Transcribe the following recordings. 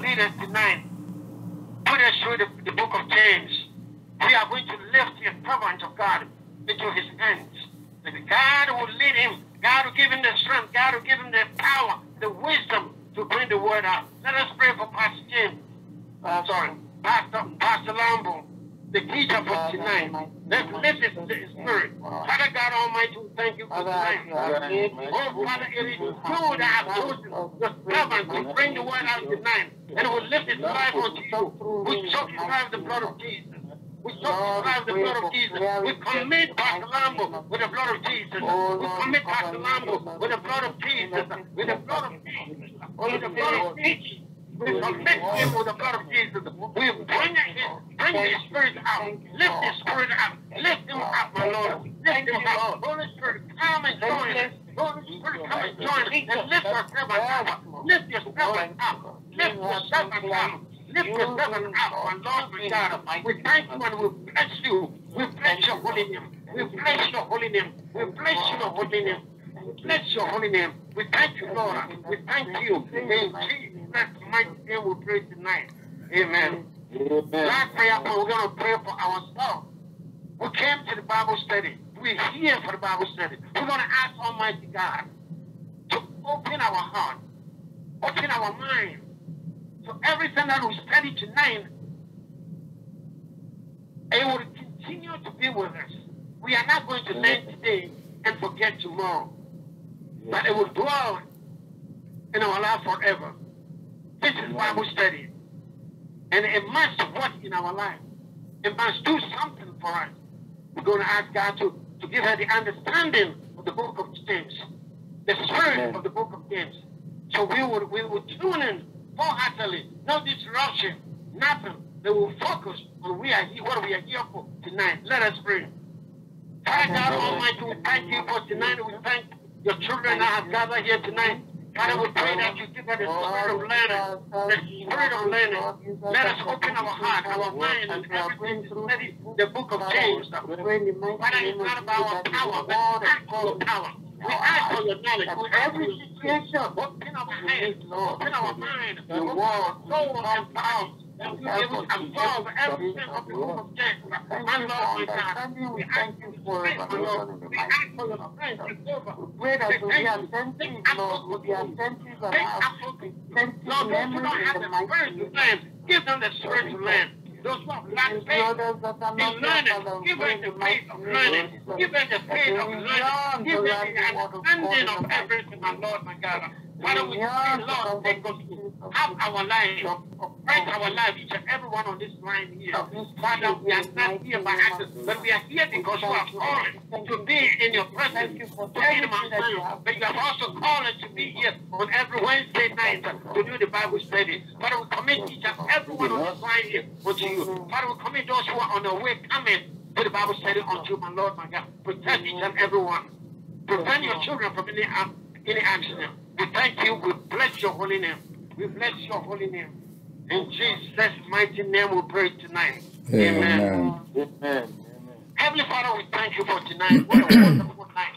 leaders tonight, put us through the, the book of James. We are going to lift the servant of God into his hands. That God will lead him. God will give him the strength. God will give him the power, the wisdom to bring the word out. Let us pray for Pastor James. Uh, sorry, Pastor, Pastor Lambo, the teacher for tonight. Let's lift his, his spirit. Father God Almighty, we thank you for tonight. Oh, Father, it is you that have chosen the servant to bring the word out tonight. And will lift his life unto you. We soak his life the blood of Jesus. We his the blood of Jesus. We commit Pastor Lambo with the blood of Jesus. We commit Pastor Lambo with the blood of Jesus. With the blood of Jesus. With the blood of Jesus. We commit him with the blood of Jesus. We bring his, bring his spirit out. Lift his spirit out. Lift him out, my Lord. Lift him out. Holy Spirit, come and join us. Holy Spirit, come and join us. And lift your servant out. Lift your servant out. Lift your servant out. Lift your servant out, my Lord, my God. We thank you and we bless you. We bless your holy name. We bless your holy name. We bless your holy name. We bless your holy name. We thank you, Lord. We thank you. In Jesus' mighty we pray tonight. Amen. Last prayer point, we're going to pray for ourselves. We came to the Bible study. We're here for the Bible study. We're going to ask Almighty God to open our heart, open our mind. So everything that we study tonight, it will continue to be with us. We are not going to learn today and forget tomorrow. But it will dwell in our life forever. This is Bible study. it. And it must work in our life. It must do something for us. We're going to ask God to, to give her the understanding of the book of James, the spirit of the book of James. So we will, we will tune in wholeheartedly, no disruption, nothing. They will focus on we are here, what we are here for tonight. Let us pray. Father God Almighty, we thank you for tonight. We thank your children that have gathered here tonight. Father, we pray that you give us the spirit of learning, the spirit of learning. Let us open our heart, our mind, and everything to study the book of James. Father, it's not about our power, but ask for power. We ask for your knowledge for every situation. Open our hands, open our mind, open our soul and power. And we will everything of the book of James. My Lord, my God, we ask you for it, my. We ask for your strength to over. Pray that we are attentive, Lord, we be attentive and attentive memory in the mighty name. give them the spirit to learn. Those who have lacked faith, that in learning, we give in the faith of learning, give us the faith of learning, give us the understanding of everything, my Lord, my God. Father, we pray, Lord, complexities have our life, break our life, each and everyone on this line here. Father, we are not here by accident, but we are here because you are calling to be in your presence, to be in. But you have also called us to be here on every Wednesday night to do the Bible study. Father, we commit each and everyone on this line here unto you. Father, we commit those who are on their way coming to the Bible study unto you, my Lord, my God. Protect each and everyone. Prevent your children from any, any accident. We thank you. We bless your holy name. We bless your holy name. In Jesus' mighty name we pray tonight. Amen. Amen. Heavenly Father, we thank you for tonight. What a wonderful night.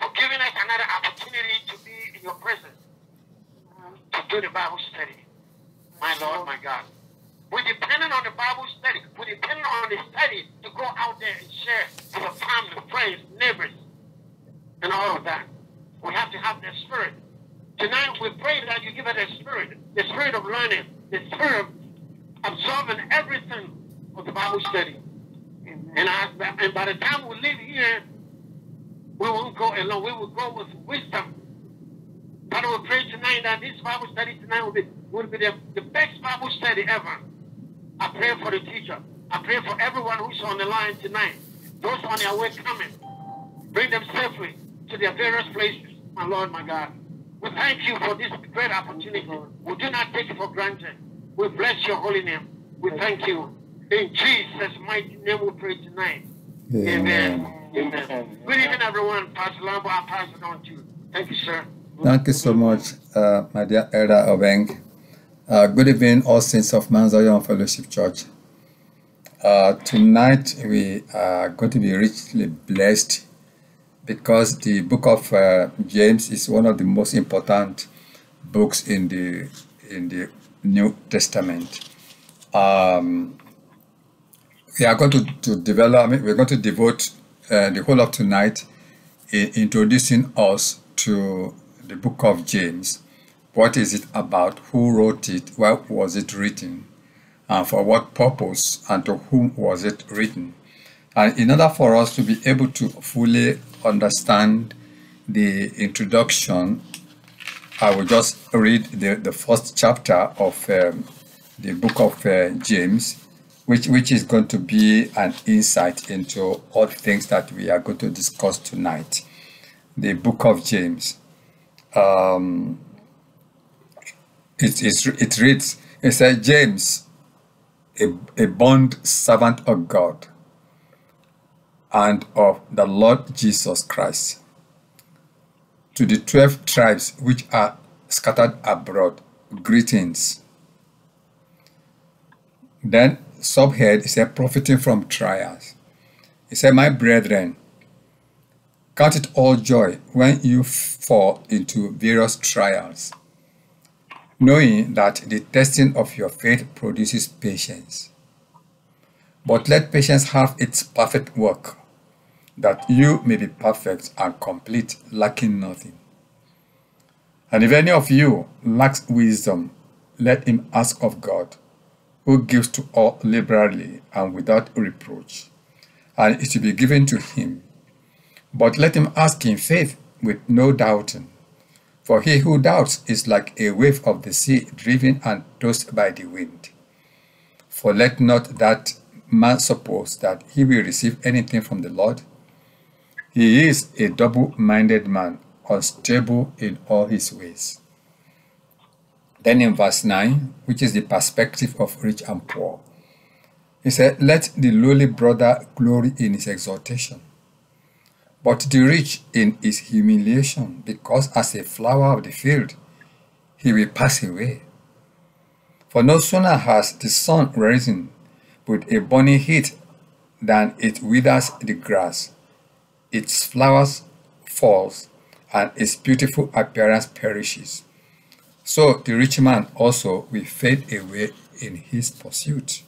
For giving us another opportunity to be in your presence. Um, to do the Bible study. My Lord, my God. We're dependent on the Bible study. We're dependent on the study to go out there and share with the family, friends, neighbors, and all of that. We have to have the spirit. Tonight we pray that you give us the spirit, the spirit of learning, the spirit of absorbing everything of the Bible study. And, I, and by the time we leave here, we won't go alone. We will go with wisdom. Father, we pray tonight that this Bible study tonight will be, will be the, the best Bible study ever. I pray for the teacher. I pray for everyone who's on the line tonight. Those on their way coming. Bring them safely to their various places, my Lord, my God. We thank you for this great opportunity. We do not take it for granted. We bless your holy name. We thank you. In Jesus' mighty name we pray tonight. Amen. Amen. Good evening, everyone. Pastor Lambo, I'll pass it on to you. Thank you, sir. Thank you so much, uh, my dear Elder Obeng. Uh, good evening, all saints of Mount Zion Fellowship Church. Uh, tonight we are going to be richly blessed because the book of uh, James is one of the most important books in the in the New Testament. Um, we are going to, to develop, we're going to devote uh, the whole of tonight in introducing us to the book of James. What is it about? Who wrote it? Why was it written? And for what purpose? And to whom was it written? And in order for us to be able to fully understand the introduction, I will just read the, the first chapter of um, the book of uh, James, which, which is going to be an insight into all the things that we are going to discuss tonight. The book of James. Um, it, it, it reads, it says, James, a, a bond servant of God and of the Lord Jesus Christ. To the twelve tribes which are scattered abroad, greetings. Then subhead is a profiting from trials. He said, My brethren, count it all joy when you fall into various trials, knowing that the testing of your faith produces patience. But let patience have its perfect work, that you may be perfect and complete, lacking nothing. And if any of you lacks wisdom, let him ask of God, who gives to all liberally and without reproach, and it will be given to him. But let him ask in faith with no doubting. For he who doubts is like a wave of the sea driven and tossed by the wind. For let not that man suppose that he will receive anything from the Lord. He is a double-minded man, unstable in all his ways. Then in verse 9, which is the perspective of rich and poor, he said, Let the lowly brother glory in his exaltation, but the rich in his humiliation, because as a flower of the field, he will pass away. For no sooner has the sun risen with a burning heat than it withers the grass, its flowers falls, and its beautiful appearance perishes. So the rich man also will fade away in his pursuit.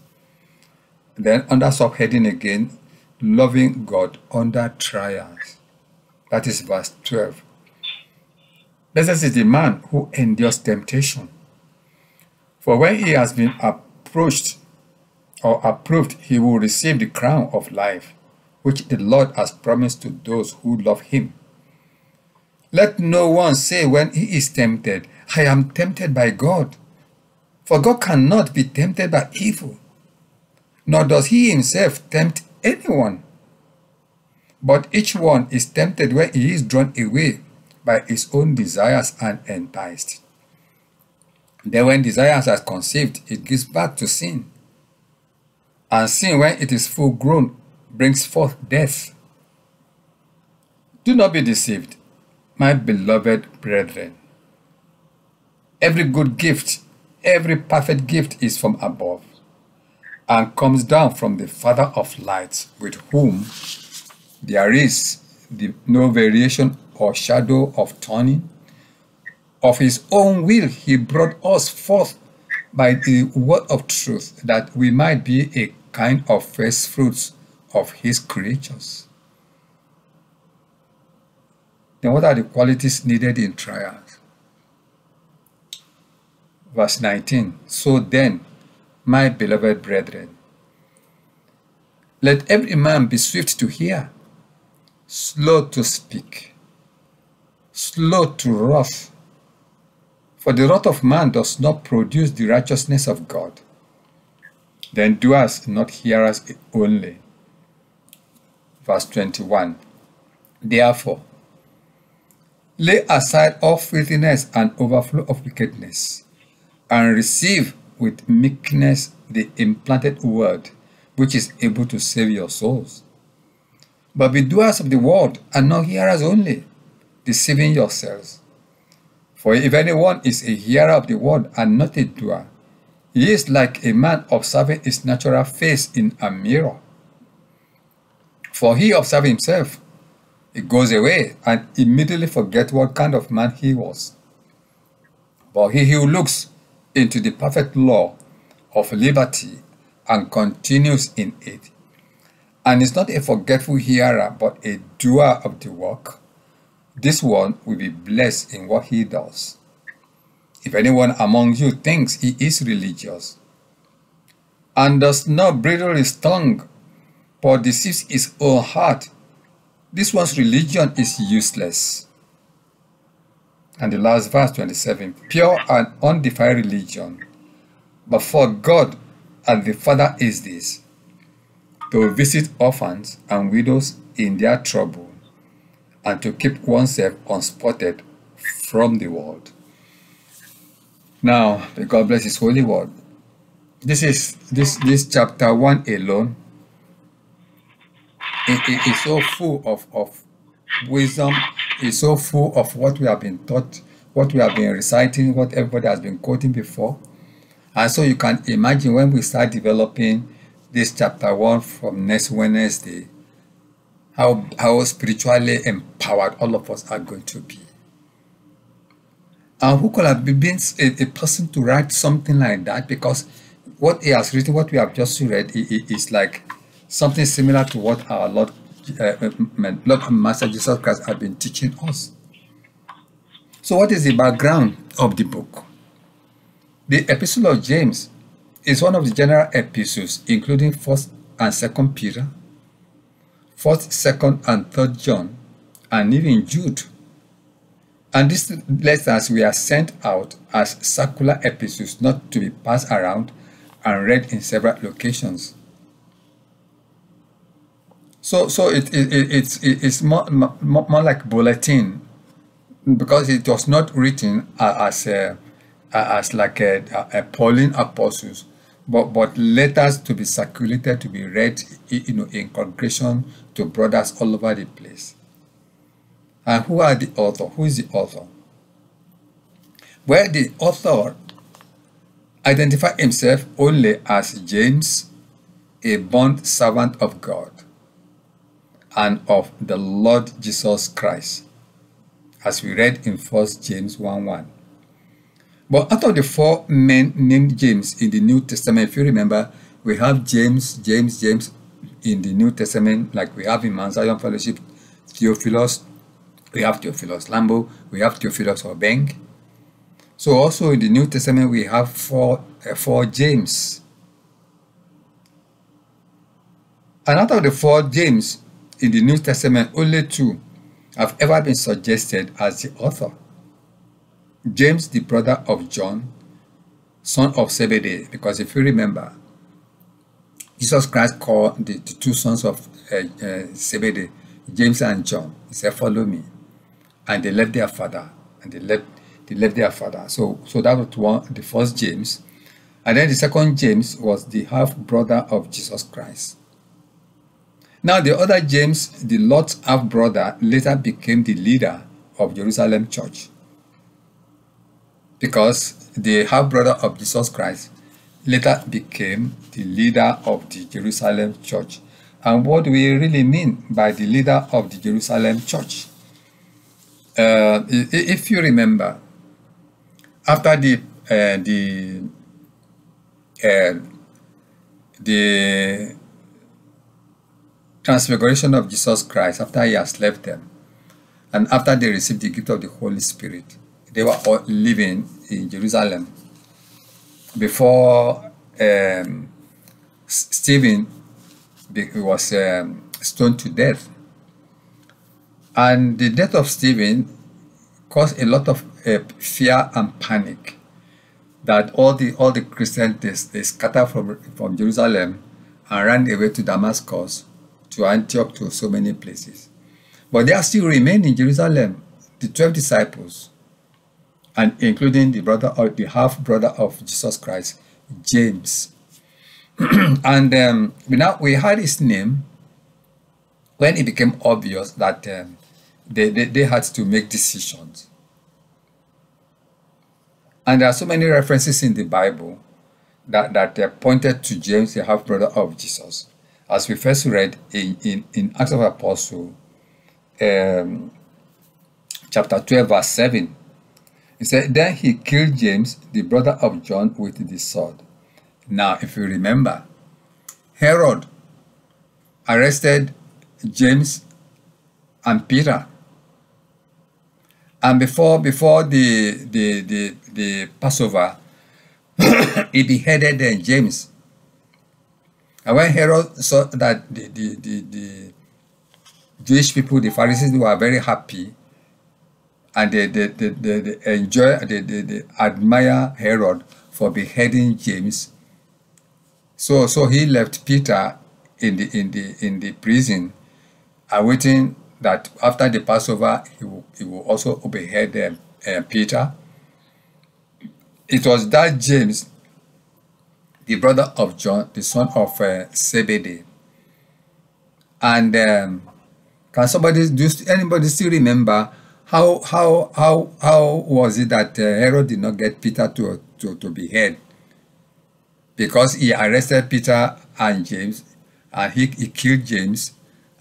Then under subheading again, loving God under trials. That is verse 12. Blessed is the man who endures temptation. For when he has been approached or approved, he will receive the crown of life, which the Lord has promised to those who love him. Let no one say when he is tempted, I am tempted by God. For God cannot be tempted by evil, nor does he himself tempt anyone. But each one is tempted when he is drawn away by his own desires and enticed. Then when desires are conceived, it gives birth to sin. And sin, when it is full grown, brings forth death. Do not be deceived, my beloved brethren. Every good gift, every perfect gift is from above and comes down from the Father of lights, with whom there is the, no variation or shadow of turning. Of his own will, he brought us forth by the word of truth, that we might be a kind of first fruits of his creatures. Then what are the qualities needed in trials? verse 19. So then, my beloved brethren, let every man be swift to hear, slow to speak, slow to wrath. For the wrath of man does not produce the righteousness of God. Then doers, not hearers only. Verse 21. Therefore, lay aside all filthiness and overflow of wickedness and receive with meekness the implanted word, which is able to save your souls. But be doers of the word and not hearers only, deceiving yourselves. For if anyone is a hearer of the word and not a doer, he is like a man observing his natural face in a mirror. For he observes himself, he goes away and immediately forgets what kind of man he was. But he who looks into the perfect law of liberty and continues in it, and is not a forgetful hearer but a doer of the work, this one will be blessed in what he does. If anyone among you thinks he is religious, and does not bridle his tongue, but deceives his own heart, this one's religion is useless. And the last verse 27 pure and undefiled religion. But for God and the Father is this to visit orphans and widows in their trouble and to keep oneself unspotted from the world. Now, may God bless His holy word. This is this this chapter one alone. It, it is so full of, of wisdom. It's so full of what we have been taught, what we have been reciting, what everybody has been quoting before. And so you can imagine when we start developing this chapter one from next Wednesday, how, how spiritually empowered all of us are going to be. And who could have been a, a person to write something like that? Because what he has written, what we have just read, is like something similar to what our Lord, uh, Lord and Master Jesus Christ had been teaching us. So, what is the background of the book? The Epistle of James is one of the general epistles, including 1st and 2nd Peter, 1st, 2nd, and 3rd John, and even Jude. And these letters were sent out as circular epistles not to be passed around and read in several locations. So, so it, it, it it's, it's more, more, more like bulletin because it was not written as a, as like a, a Pauline apostles, but, but letters to be circulated, to be read you know, in congregation to brothers all over the place. And who are the author? Who is the author? Well, the author identified himself only as James, a bond servant of God and of the Lord Jesus Christ, as we read in 1 James 1 1. But out of the four men named James in the New Testament, if you remember, we have James, James, James in the New Testament, like we have in Mount Zion Fellowship, Theophilus, we have Theophilus Lambo, we have Theophilus Obeng. So also in the New Testament, we have four, uh, four James. And out of the four James in the New Testament, only two have ever been suggested as the author. James, the brother of John, son of Zebedee, because if you remember, Jesus Christ called the, the two sons of uh, uh, Zebedee, James and John. He said, "Follow me," and they left their father, and they left they left their father. So, so that was one, the first James, and then the second James was the half brother of Jesus Christ. Now, the other James, the Lord's half brother, later became the leader of Jerusalem Church because the half brother of Jesus Christ later became the leader of the Jerusalem church. And what do we really mean by the leader of the Jerusalem church? Uh, if you remember, after the uh, the uh, the transfiguration of Jesus Christ, after he has left them, and after they received the gift of the Holy Spirit, they were all living in Jerusalem before um, Stephen was um, stoned to death. And the death of Stephen caused a lot of uh, fear and panic that all the all the Christians they, they scattered from, from Jerusalem and ran away to Damascus, to Antioch, to so many places. But are still remain in Jerusalem, the 12 disciples, and including the brother or the half brother of Jesus Christ, James. and um, we now we had his name when it became obvious that um, they, they, they had to make decisions. And there are so many references in the Bible that, that they pointed to James, the half brother of Jesus. As we first read in, in, in Acts of Apostles, um, chapter 12, verse 7, He said, Then he killed James, the brother of John, with the sword. Now, if you remember, Herod arrested James and Peter. And before before the the the, the Passover, he beheaded uh, James. And when Herod saw that the, the, the, the Jewish people, the Pharisees, were very happy, and they, they, they, they, they enjoy, they, they, they admire Herod for beheading James. So, so he left Peter in the in the in the prison, awaiting that after the Passover he will, he will also behead uh, Peter. It was that James, the brother of John, the son of uh, Zebedee. And um, can somebody do anybody still remember how how how how was it that uh, Herod did not get Peter to to to behead? Because he arrested Peter and James, and he, he killed James,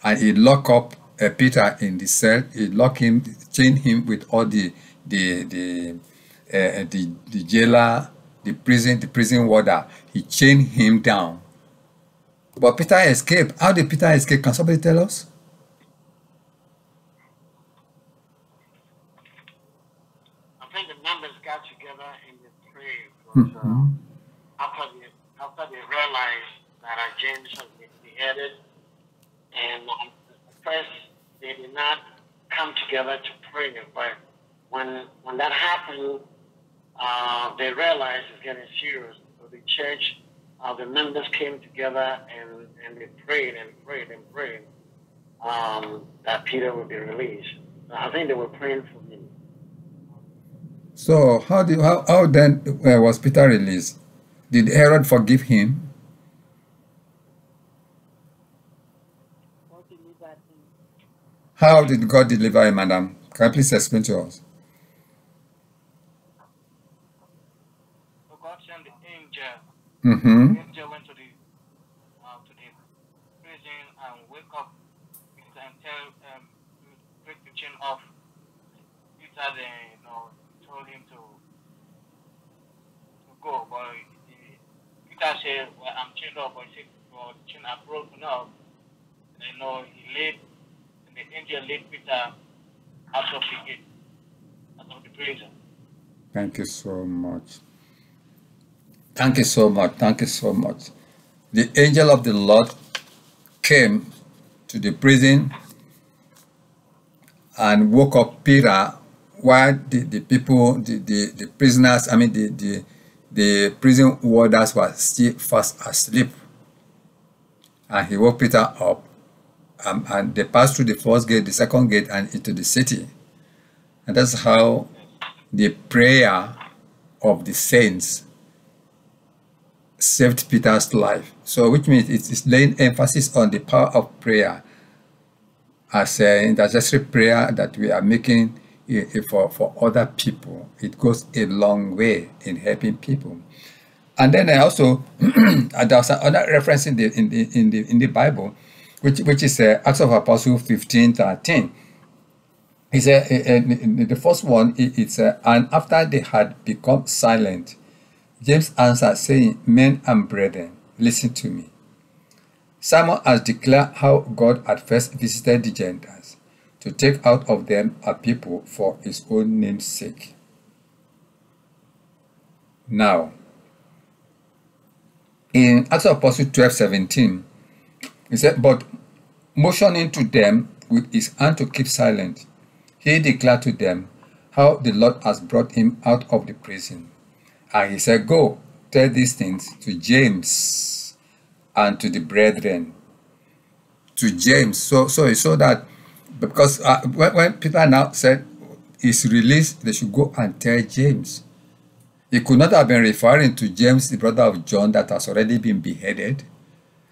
and he locked up uh, Peter in the cell. He locked him, chained him with all the the the uh, the the jailer, the prison the prison warder. He chained him down. But Peter escaped. How did Peter escape? Can somebody tell us? I think the members got together and they prayed. But, Mm-hmm. after they after they realized that uh, James had been beheaded, and at first they did not come together to pray, but when when that happened, uh, they realized it's getting serious. So the church, uh, the members came together and, and they prayed and prayed and prayed um, that Peter would be released. I think they were praying for me. So how did how, how then uh, was Peter released? Did Herod forgive him? How did God deliver him, madam? Can you please explain to us? So God sent the angel. Mm-hmm. The angel went to the uh, to the prison and wake up and tell um break the chain off. Peter then you know told him to to go, but he, Peter said, "Well, I'm chained up," but he said, "Well, the chain are broken up." And, you know, he laid and the angel laid Peter out of the gate, out of the prison. Thank you so much. Thank you so much. Thank you so much. The angel of the Lord came to the prison and woke up Peter while the, the people, the, the, the prisoners, I mean the, the, the prison warders were still fast asleep. And he woke Peter up um, and they passed through the first gate, the second gate, and into the city. And that's how the prayer of the saints saved Peter's life. So, which means it is laying emphasis on the power of prayer as an intercessory prayer that we are making for, for other people. It goes a long way in helping people. And then I also, there's another reference in the, in the, in the, in the Bible, which, which is uh, Acts of Apostles 15, 13. He said, uh, the first one, it's, uh, and after they had become silent, James answered, saying, Men and brethren, listen to me. Simon has declared how God at first visited the Gentiles to take out of them a people for his own name's sake. Now, in Acts of Apostles 12 17, he said, But motioning to them with his hand to keep silent, he declared to them how the Lord has brought him out of the prison. And he said, Go, tell these things to James and to the brethren. To James. So so he saw that because uh, when, when Peter now said he's released, they should go and tell James. He could not have been referring to James, the brother of John, that has already been beheaded.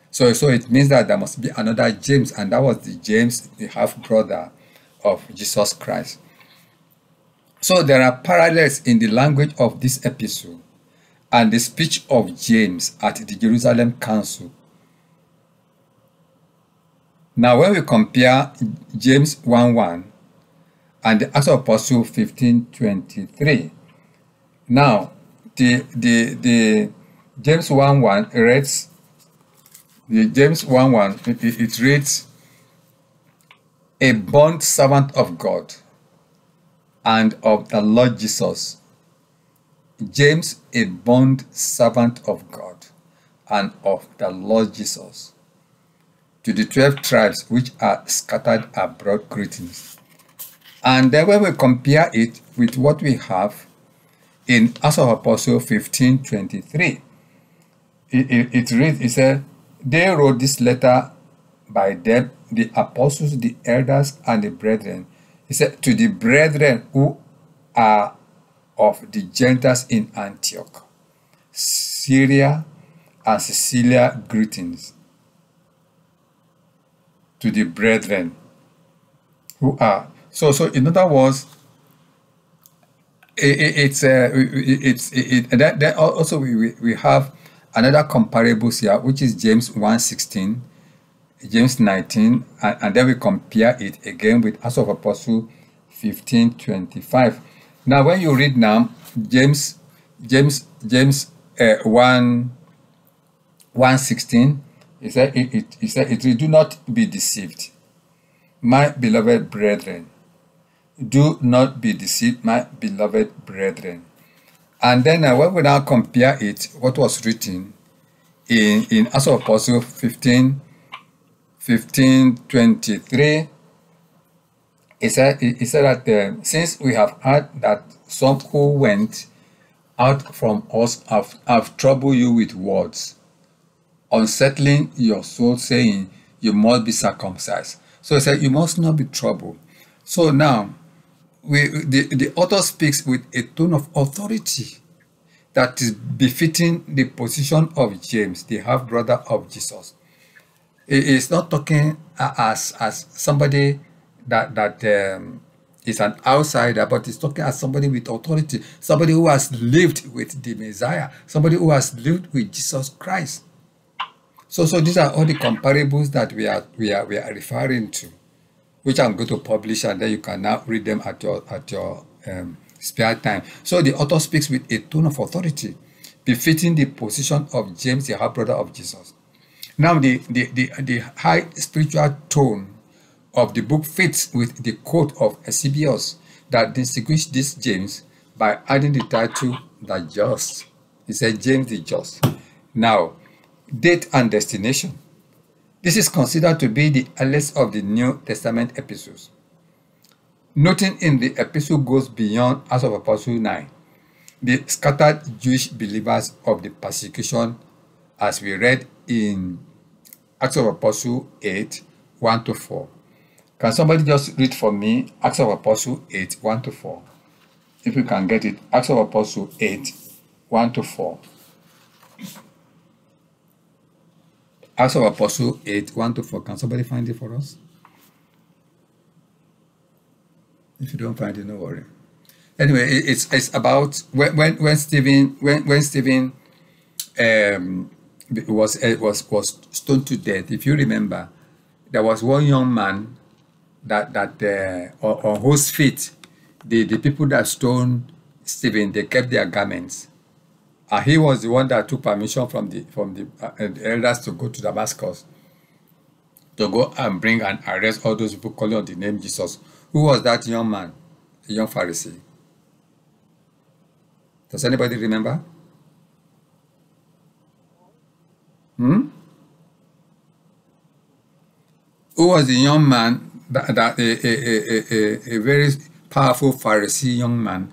So, so it means that there must be another James, and that was the James, the half brother of Jesus Christ. So there are parallels in the language of this episode and the speech of James at the Jerusalem Council. Now, when we compare James 1 1 and the Acts of Apostles 15:23. Now, the the the James 1 1 reads the James 1 1 it, it reads a bond servant of God and of the Lord Jesus. James, a bond servant of God and of the Lord Jesus. To the 12 tribes which are scattered abroad, greetings. And then when we compare it with what we have in Acts of Apostles 15 23, it, it, it reads, it said, they wrote this letter by them, the apostles, the elders, and the brethren. He said, to the brethren who are of the Gentiles in Antioch, Syria, and Cilicia, greetings. To the brethren who are. So, so in other words, it, it, it's uh, it's it, it that, that also we, we have another comparables here, which is James 1.16, James 19, and, and, then we compare it again with Acts of Apostle 15.25. Now, when you read now, James, James, James uh, 1, 1.16, he said, it, it, he said, it, do not be deceived. My beloved brethren, do not be deceived, my beloved brethren. And then uh, when we now compare it, what was written in, in Acts of Apostle 15, 15, 23, he said, he said that uh, since we have heard that some who went out from us have, have troubled you with words, unsettling your soul, saying, You must be circumcised. So he said, You must not be troubled. So now, we, the, the author speaks with a tone of authority that is befitting the position of James, the half brother of Jesus. He is not talking as, as somebody that, that um, is an outsider, but he's talking as somebody with authority, somebody who has lived with the Messiah, somebody who has lived with Jesus Christ. So, so these are all the comparables that we are, we are, we are referring to which I'm going to publish and then you can now read them at your at your um, spare time. So the author speaks with a tone of authority, befitting the position of James, the half brother of Jesus. Now the, the, the, the high spiritual tone of the book fits with the quote of Eusebius that distinguished this James by adding the title the just. He said James the just. Now, date and destination. This is considered to be the earliest of the New Testament epistles. Nothing in the epistle goes beyond Acts of Apostles 9, the scattered Jewish believers of the persecution as we read in Acts of Apostle 8, 1 to 4. Can somebody just read for me Acts of Apostle 8, 1 to 4? If you can get it, Acts of Apostle 8, 1 to 4. Acts of Apostle 8, 1 to 4. Can somebody find it for us? If you don't find it, no worry. Anyway, it's it's about when when, when Stephen when when Stephen um was was was stoned to death. If you remember, there was one young man that that uh, on, on whose feet the the people that stoned Stephen they kept their garments and he was the one that took permission from the from the, uh, the elders to go to Damascus to go and bring and arrest all those people calling on the name Jesus. Who was that young man, the young Pharisee? Does anybody remember? Hmm? Who was the young man that, that a, a, a, a, a very powerful Pharisee young man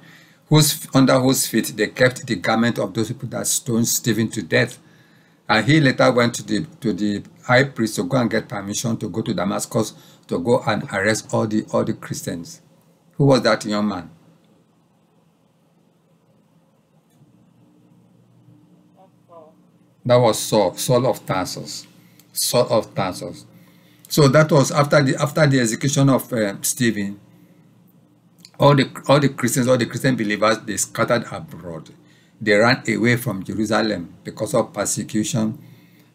whose, under whose feet they kept the garment of those people that stoned Stephen to death. And he later went to the, to the high priest to go and get permission to go to Damascus to go and arrest all the, all the Christians. Who was that young man? That was Saul, Saul of Tarsus. Saul of Tarsus. So that was after the after the execution of uh, Stephen all the all the Christians, all the Christian believers, they scattered abroad. They ran away from Jerusalem because of persecution.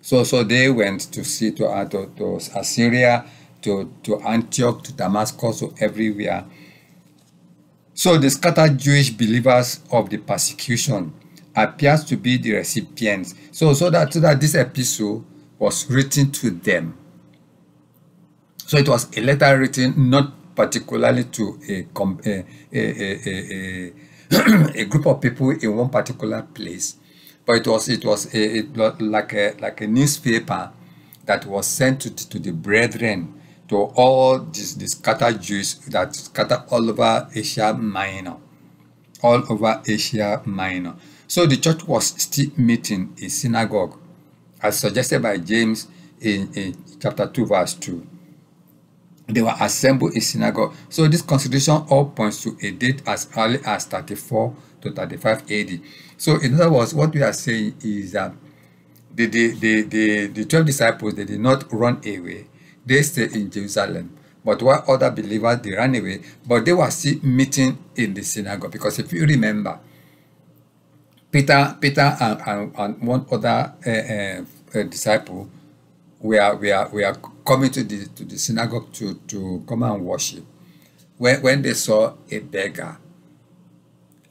So so they went to see to, uh, to, to Assyria, to, to Antioch, to Damascus, to everywhere. So the scattered Jewish believers of the persecution appears to be the recipients. So, so that so that this epistle was written to them. So it was a letter written not particularly to a a, a, a, a, group of people in one particular place, but it was it was a, it, like a like a newspaper that was sent to, to the brethren to all these the scattered Jews that scattered all over Asia Minor, all over Asia Minor. So the church was still meeting in synagogue, as suggested by James in, in chapter 2, verse 2. They were assembled in synagogue. So this consideration all points to a date as early as 34 to 35 AD. So in other words, what we are saying is that the, the, the, the, the 12 disciples, they did not run away. They stayed in Jerusalem. But while other believers, they ran away, but they were still meeting in the synagogue. Because if you remember, Peter, Peter and, and, and one other uh, uh, disciple were, were, were coming to the, to the synagogue to, to come and worship. When, when they saw a beggar,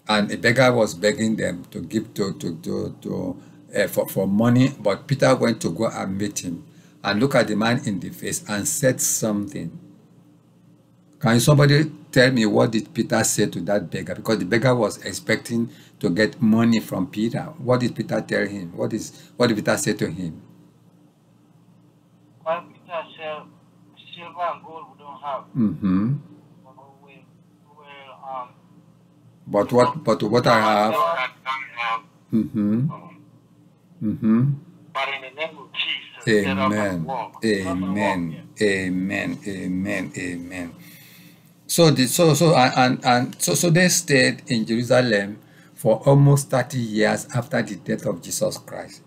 and a beggar was begging them to give to, to, to, to uh, for, for money, but Peter went to go and meet him and look at the man in the face and said something. Can somebody tell me what did Peter say to that beggar? Because the beggar was expecting to get money from Peter. What did Peter tell him? What is what did Peter say to him? Well, Peter said, silver and gold we don't have. Mm-hmm. But we, we, um, But what but what I have. Mm-hmm. Mm-hmm. but in the name of Jesus, get up and Amen. walk. Get up and walk, Amen. Amen. Amen. Amen. So the so so and, and and so so they stayed in Jerusalem for almost 30 years after the death of Jesus Christ.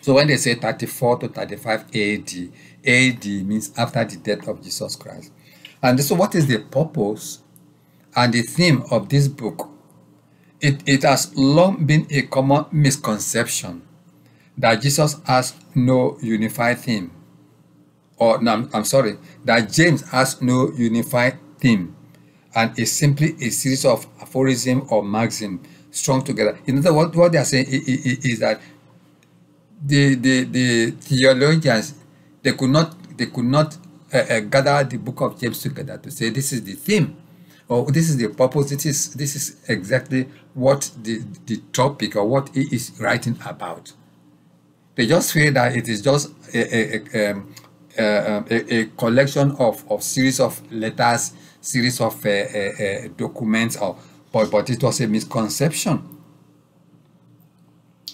So when they say 34 to 35 AD, AD means after the death of Jesus Christ. And so what is the purpose and the theme of this book? It, it has long been a common misconception that Jesus has no unified theme. Or, no, I'm, sorry, that James has no unified theme and is simply a series of aphorism or maxim strung together. In other words, what they are saying is that the, the, the theologians, they could not, they could not uh, uh, gather the book of James together to say this is the theme or this is the purpose, this is, this is exactly what the, the topic or what he is writing about. They just feel that it is just a, a, a, um, a, a collection of, of series of letters, series of uh, uh, uh, documents, or but, but it was a misconception.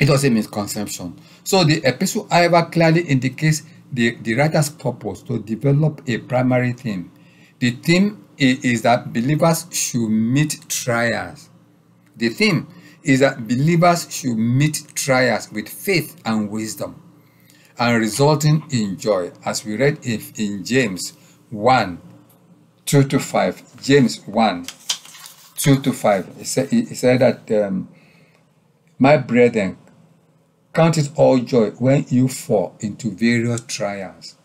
It was a misconception. So the epistle, however, clearly indicates the, the writer's purpose to develop a primary theme. The theme i- is that believers should meet trials. The theme is that believers should meet trials with faith and wisdom and resulting in joy, as we read in, in James 1 2 to 5. James 1 2 to 5. He said, he said that, um, My brethren, count it all joy when you fall into various trials,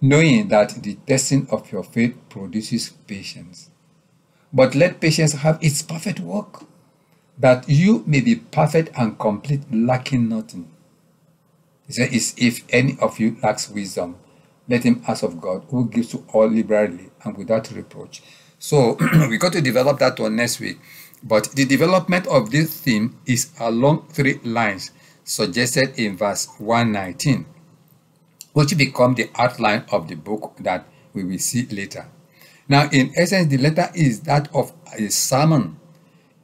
knowing that the testing of your faith produces patience. But let patience have its perfect work, that you may be perfect and complete, lacking nothing. He said, "Is if any of you lacks wisdom, let him ask of God, who gives to all liberally and without reproach. So we got to develop that one next week. But the development of this theme is along three lines suggested in verse 119, which become the outline of the book that we will see later. Now, in essence, the letter is that of a sermon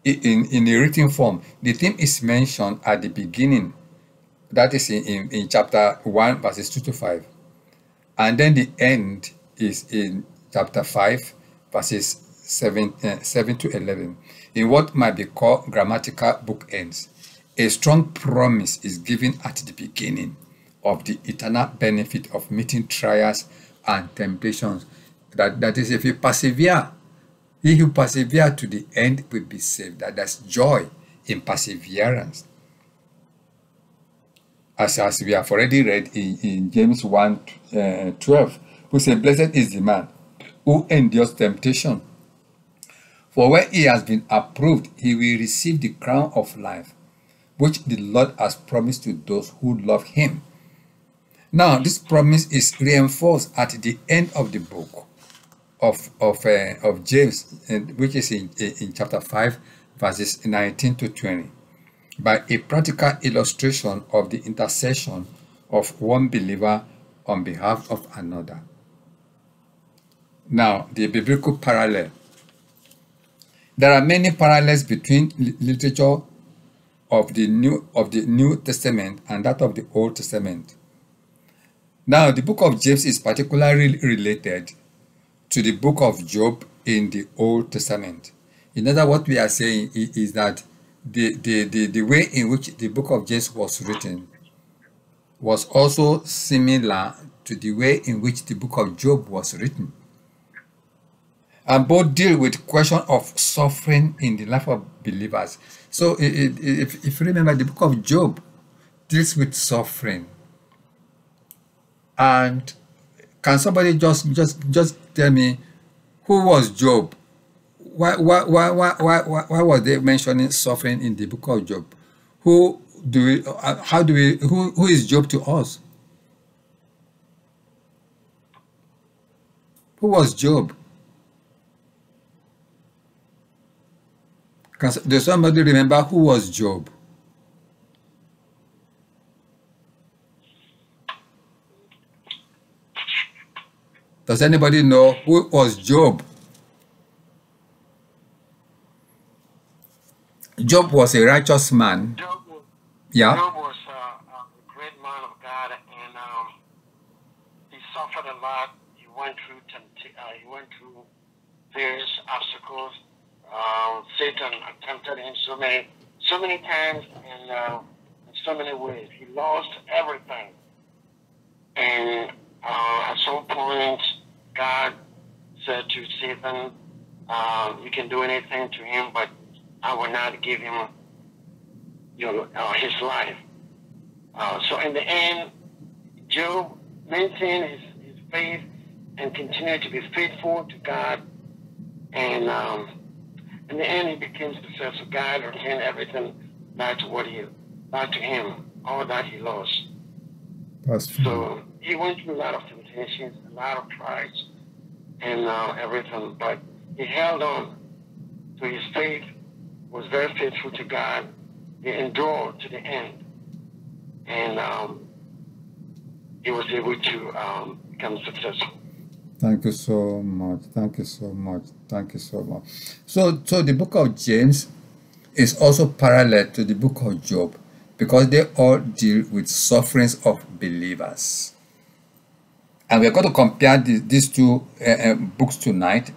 in, in a written form. The theme is mentioned at the beginning that is in, in, in chapter 1 verses 2 to 5 and then the end is in chapter 5 verses 7, uh, 7 to 11 in what might be called grammatical bookends a strong promise is given at the beginning of the eternal benefit of meeting trials and temptations. That, that is if you persevere he who persevere to the end will be saved. That there's joy in perseverance as, as we have already read in, in James 1 uh, 12, who said, Blessed is the man who endures temptation. For when he has been approved, he will receive the crown of life, which the Lord has promised to those who love him. Now, this promise is reinforced at the end of the book of of uh, of James, which is in in chapter five, verses nineteen to twenty, by a practical illustration of the intercession of one believer on behalf of another. Now, the biblical parallel. There are many parallels between literature of the New of the New Testament and that of the Old Testament. Now, the book of James is particularly related to the book of Job in the Old Testament. In other what we are saying is that the, the, the, the way in which the book of James was written was also similar to the way in which the book of Job was written. And both deal with question of suffering in the life of believers. So if, if you remember, the book of Job deals with suffering. And can somebody just just just tell me who was Job? Why why why why why why was they mentioning suffering in the book of Job? Who do we uh, how do we who who is Job to us? Who was Job? Can, does somebody remember who was Job? Does anybody know who was Job? Job was a righteous man. Job was, Yeah. Job was uh, a great man of God, and um, he suffered a lot. He went through tempt- uh, he went through various obstacles. Uh, Satan tempted him so many, so many times, and uh, in so many ways. He lost everything, and uh, at some point, God said to Satan, uh, "You can do anything to him, but I will not give him, you know, uh, his life." Uh, so in the end, Job maintained his, his faith and continued to be faithful to God, and um, in the end, he became successful. God returned everything back to what he, back to him, all that he lost. That's true. So he went through a lot of temptations, a lot of trials, and uh, everything, but he held on to his faith, was very faithful to God. He endured to the end, and um, he was able to um, become successful. Thank you so much. Thank you so much. Thank you so much. So, so the book of James is also parallel to the book of Job because they all deal with sufferings of believers. And we're going to compare the, these two uh, uh, books tonight,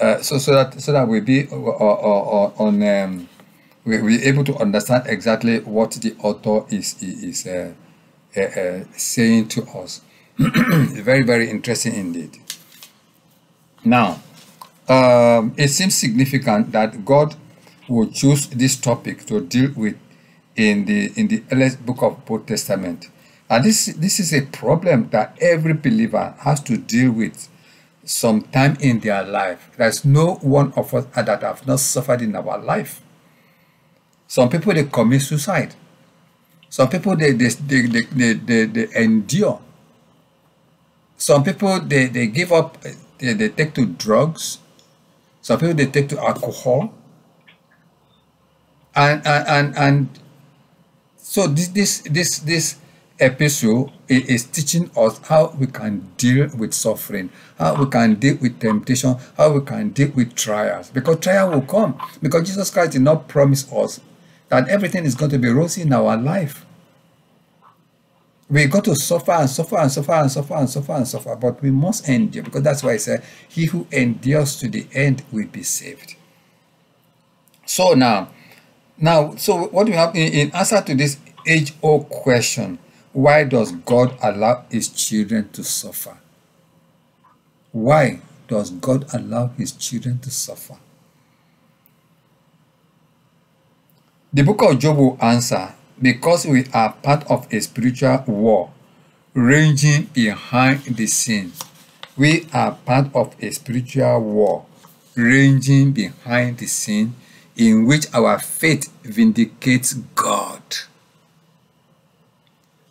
uh, so so that so that we'll be uh, uh, uh, on um, we we're able to understand exactly what the author is is uh, uh, saying to us. very very interesting indeed. Now, um, it seems significant that God will choose this topic to deal with in the in the earliest book of Old Testament, and this this is a problem that every believer has to deal with sometime in their life. There's no one of us that have not suffered in our life. Some people they commit suicide. Some people they they they they, they, they, they endure. Some people they, they give up they, they take to drugs. Some people they take to alcohol. And and and, and so this this this this episode is teaching us how we can deal with suffering, how we can deal with temptation, how we can deal with trials. Because trial will come. Because Jesus Christ did not promise us that everything is going to be rosy in our life. We got to suffer and suffer and suffer and suffer and suffer and suffer, but we must endure because that's why I said, He who endures to the end will be saved. So now, now, so what do we have in, in answer to this age-old question, why does God allow His children to suffer? Why does God allow His children to suffer? The book of Job will answer because we are part of a spiritual war raging behind the scene. We are part of a spiritual war ranging behind the scene in which our faith vindicates God.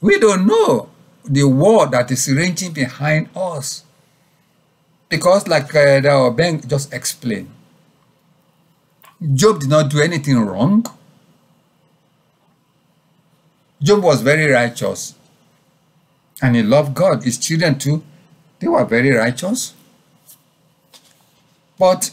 We don't know the war that is ranging behind us. Because, like uh, the bank just explained, Job did not do anything wrong. Job was very righteous and he loved God. His children too, they were very righteous. But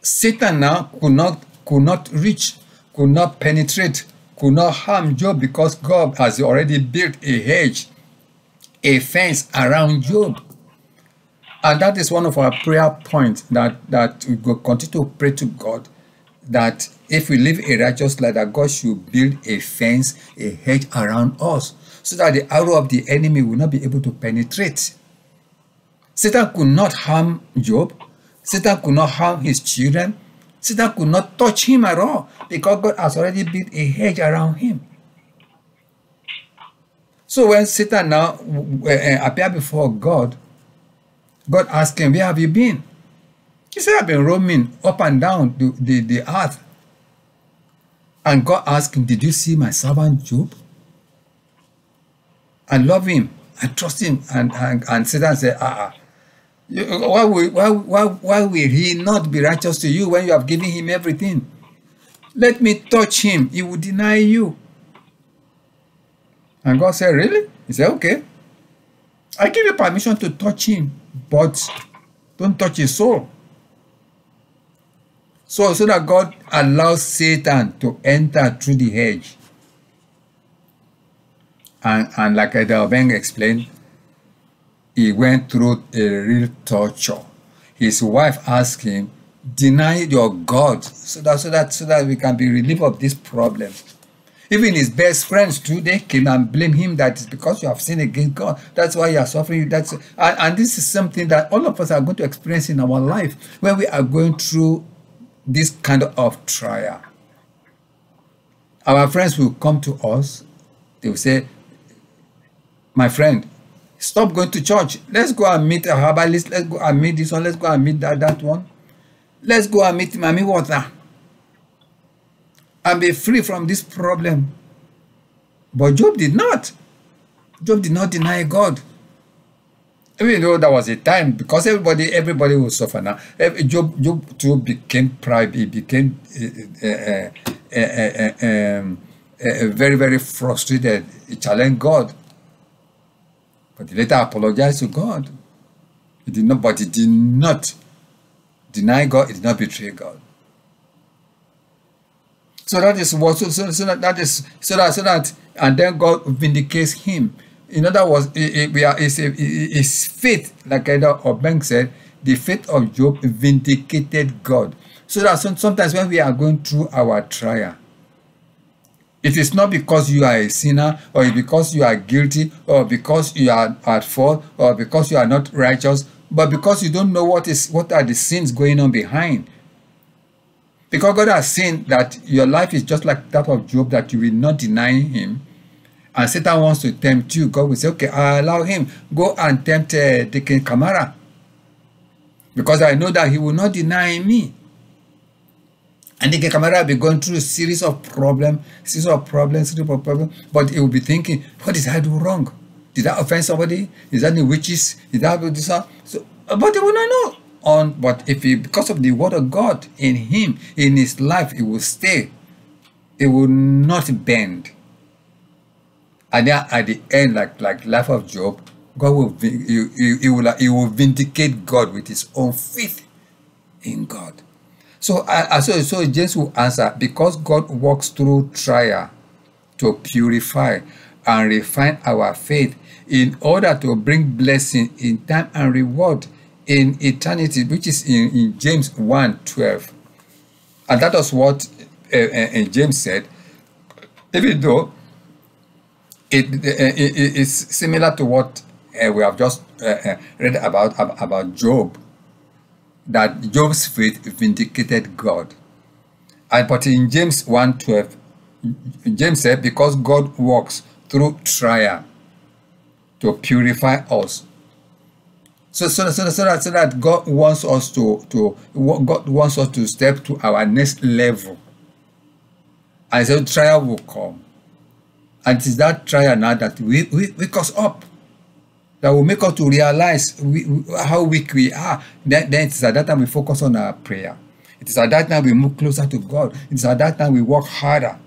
Satan now could not could not reach, could not penetrate, could not harm Job because God has already built a hedge, a fence around Job. And that is one of our prayer points that, that we go continue to pray to God that if we live a righteous life, that God should build a fence, a hedge around us, so that the arrow of the enemy will not be able to penetrate. Satan could not harm Job. Satan could not harm his children. Satan could not touch him at all because God has already built a hedge around him. So when Satan now uh, appeared before God, God asked him, Where have you been? He said, I've been roaming up and down the, the, the earth. And God asked him, Did you see my servant Job? I love him. I trust him. And, and, and Satan said, Ah, ah. Why will, why, why, why will he not be righteous to you when you have given him everything? Let me touch him. He will deny you. And God said, Really? He said, Okay. I give you permission to touch him, but don't touch his soul. So, so that God allows Satan to enter through the hedge. And, and like Edelbeng explained, he went through a real torture. His wife asked him, deny your God so that, so that, so that we can be relieved of this problem. Even his best friends too, they came and blame him that it's because you have sinned against God. That's why you are suffering. That's and, and this is something that all of us are going to experience in our life when we are going through this kind of trial. Our friends will come to us, they will say, My friend, stop going to church. Let's go and meet a herbalist. Let's go and meet this one. Let's go and meet that, that one. Let's go and meet Mommy Water and be free from this problem. But Job did not. Job did not deny God. Even though there was a time, because everybody everybody will suffer now. Job, Job too became pride. He became uh, uh, uh, um, very, very frustrated. He challenged God. But he later apologized to God. He did not, but he did not deny God. He did not betray God. So that is what so, so, so that, that is so that so that and then God vindicates him. In other words, it, it, we are it's, a, it's faith, like Eda Obeng said, the faith of Job vindicated God. So that sometimes when we are going through our trial, it is not because you are a sinner or because you are guilty or because you are at fault or because you are not righteous, but because you don't know what is what are the sins going on behind. Because God has seen that your life is just like that of Job, that you will not deny him. And Satan wants to tempt you. God will say, okay, I allow him. Go and tempt uh, Deacon Kamara. Because I know that he will not deny me. And Deacon Kamara will be going through a series of problems, series of problems, series of problems. But he will be thinking, what did I do wrong? Did I offend somebody? Is that any witches? Did I do this? So, but they will not know on, but if he, because of the word of God in him, in his life, it will stay. It will not bend. And then at the end, like like life of Job, God will he, he, he will he will vindicate God with his own faith in God. So uh, so so James will answer because God works through trial to purify and refine our faith in order to bring blessing in time and reward in eternity, which is in, in James 1 12. And that was what uh, uh, James said, even though it, uh, it is similar to what uh, we have just uh, uh, read about, about Job, that Job's faith vindicated God. And, but in James 1 12, James said, because God works through trial to purify us So, so, so, so that so that God wants us to to God wants us to step to our next level. And so trial will come. And it is that trial now that we, we wake us up. That will make us to realize we, how weak we are. Then, then it is at that time we focus on our prayer. It is at that time we move closer to God. It is at that time we work harder.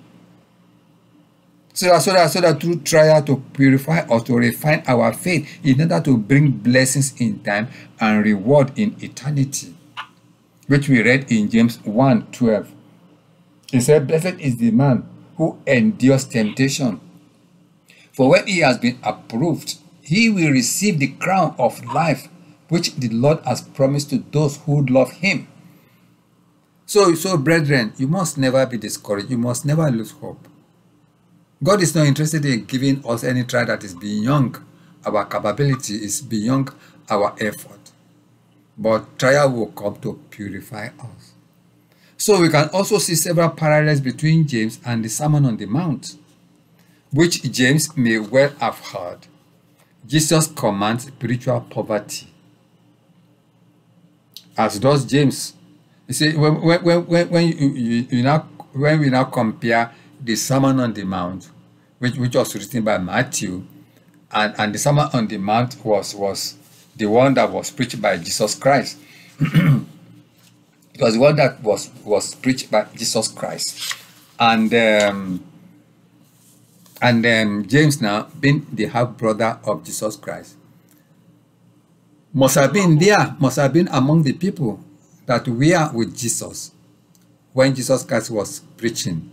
So that, so that, so that through trial to purify or to refine our faith in order to bring blessings in time and reward in eternity. Which we read in James 1 12. He said, Blessed is the man who endures temptation. For when he has been approved, he will receive the crown of life which the Lord has promised to those who love him. So, so brethren, you must never be discouraged. You must never lose hope. God is not interested in giving us any trial that is beyond our capability, is beyond our effort. But trial will come to purify us. So we can also see several parallels between James and the Sermon on the Mount, which James may well have heard. Jesus commands spiritual poverty. As does James. You see, when, when, when, when, you, you, you now, when we now compare the Sermon on the Mount, which, which was written by Matthew, and, and the Sermon on the Mount was, was the one that was preached by Jesus Christ. it was the one that was, was preached by Jesus Christ. And um, and um, James now, being the half brother of Jesus Christ, must have been there, must have been among the people that were with Jesus when Jesus Christ was preaching.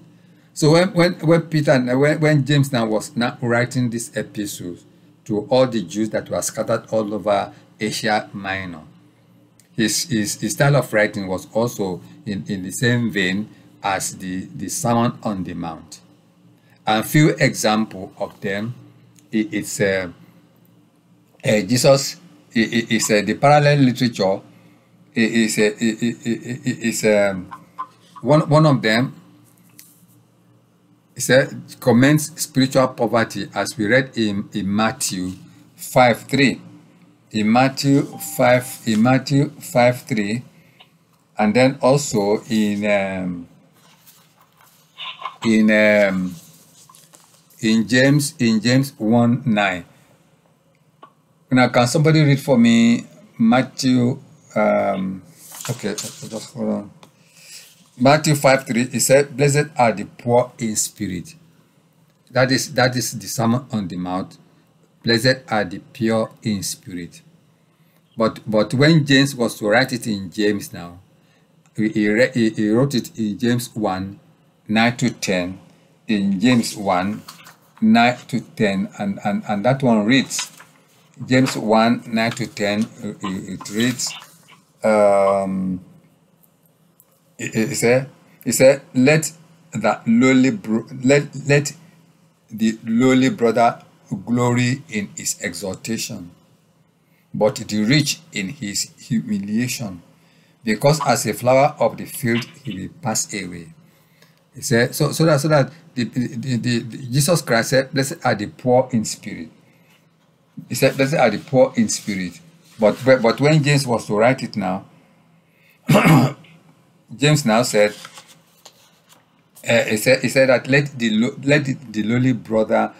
So when when when Peter when, when James now was now writing these epistles to all the Jews that were scattered all over Asia Minor, his his, his style of writing was also in, in the same vein as the, the Sermon on the Mount. A few example of them, it, it's uh, uh, Jesus is uh, the parallel literature is uh, is um, one one of them it said commends spiritual poverty as we read in, in Matthew 5 3. In Matthew 5 in Matthew 5 3 and then also in um, in um, in James in James 1 9. Now can somebody read for me Matthew um, okay just hold on Matthew 5 3, it said, Blessed are the poor in spirit. That is that is the Sermon on the Mount. Blessed are the pure in spirit. But but when James was to write it in James now, he, he, he wrote it in James 1, 9 to 10, in James 1, 9 to 10, and, and, and that one reads, James 1, 9 to 10, it, it reads, um, he said, he said, let the lowly bro- let let the lowly brother glory in his exaltation, but the rich in his humiliation, because as a flower of the field he will pass away. He said, so so that so that the, the, the, the Jesus Christ said, blessed are the poor in spirit. He said, blessed are the poor in spirit. But but when James was to write it now, James now said, uh, he said, he said that let the let the, the lowly brother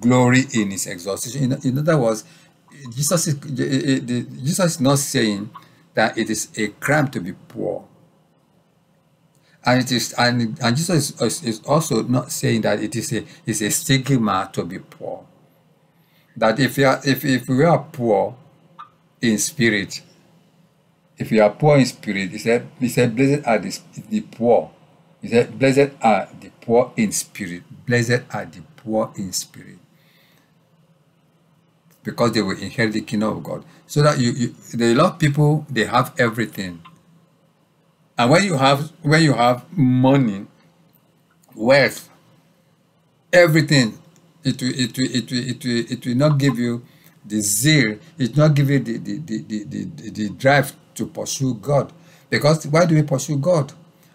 glory in his exhaustion. In, in other words, Jesus is Jesus is not saying that it is a crime to be poor, and it is and, and Jesus is, is also not saying that it is a is a stigma to be poor. That if you are if if we are poor in spirit, if you are poor in spirit, he said, he said, blessed are the, the poor. He said, blessed are the poor in spirit. Blessed are the poor in spirit. Because they will inherit the kingdom of God. So that you, you there are a lot of people, they have everything. And when you have when you have money, wealth, everything, it will it will it will it will, it will not give you the zeal, it will not give you the the, the, the, the, the drive to pursue God. Because why do we pursue God?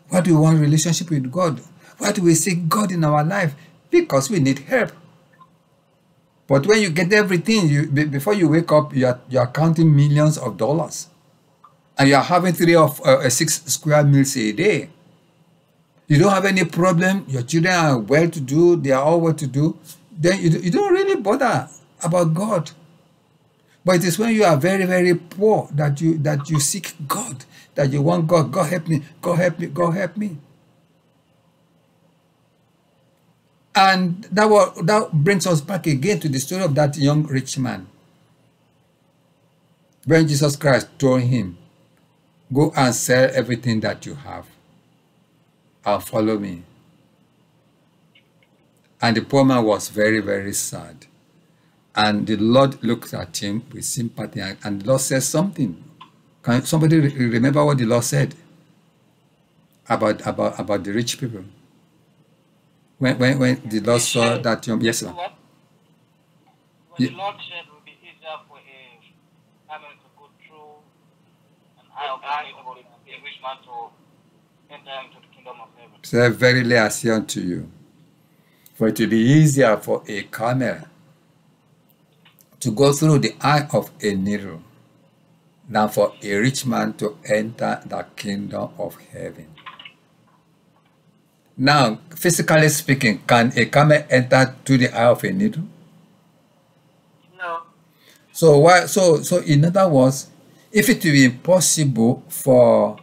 Why do we want relationship with God? Why do we seek God in our life? Because we need help. But when you get everything, you before you wake up, you are you are counting millions of dollars, and you are having three of uh, six square meals a day. You don't have any problem. Your children are well to do. They are all well to do. Then you, you don't really bother about God. But it is when you are very, very poor that you that you seek God, that you want God. God help me. God help me. God help me. And that, that brings us back again to the story of that young rich man. When Jesus Christ told him, Go and sell everything that you have and follow me. And the poor man was very, very sad. And the Lord looked at him with sympathy, and the Lord said something. Can somebody remember what the Lord said about, about, about the rich people? When, when, when the Lord saw that young, yes, sir. What the Lord said will be easier for a camel to go through an eye of eye for a rich man to enter into the kingdom of heaven. Say, verily I say unto you, for it will be easier for a camel to go through the eye of a needle than for a rich man to enter the kingdom of heaven. Now, physically speaking, can a camel enter through the eye of a needle? No. So why so so in other words, if it will be impossible for